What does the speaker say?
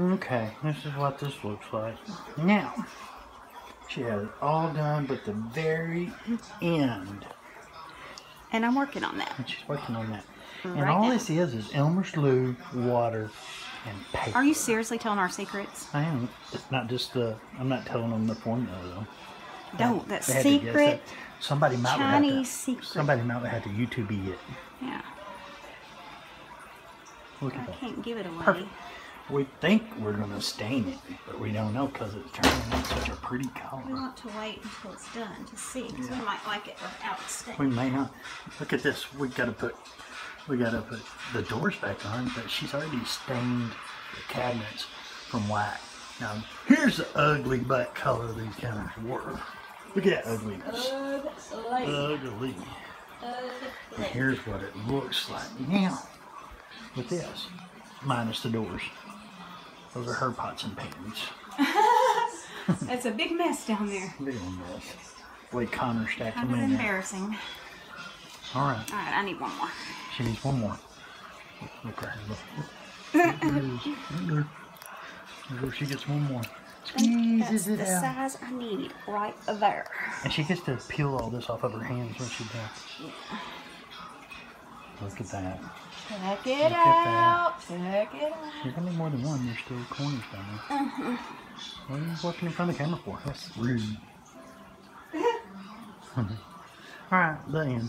Okay, this is what this looks like. Now, she has it all done but the very end. And I'm working on that. And she's working on that. and all now. this is is Elmer's glue, water, and paper. Are you seriously telling our secrets? I am. It's not just the. I'm not telling them the formula though. Don't. That's They secret. it. Somebody might have Chinese to. secret. Somebody might have to YouTube it. Yeah. Look I that. can't give it away. Perfect. We think we're gonna stain it, but we don't know because it's turning out such a pretty color. We want to wait until it's done to see because we might like it without stain. We may not. Look at this. We gotta put. We gotta put the doors back on, but she's already stained the cabinets from white. Now here's the ugly black color these cabinets were. Look at that ugliness. Ugly. And here's what it looks like now with this, minus the doors. Those are her pots and pans. That's a big mess down there. Big one mess. Boy, Connor stacked Kind them of in there. embarrassing. All right, All right, I need one more. she needs one more. Look right here. There it is. Right there. There goes. She gets one more. That's Squeezes the it out. size I need right there. And she gets to peel all this off of her hands when she's done. Look at that. Check it Look out. Check it out. You're gonna need more than one. There's still corners down there. Uh-huh. What are you walking in front of the camera for? That's rude. All right, the end.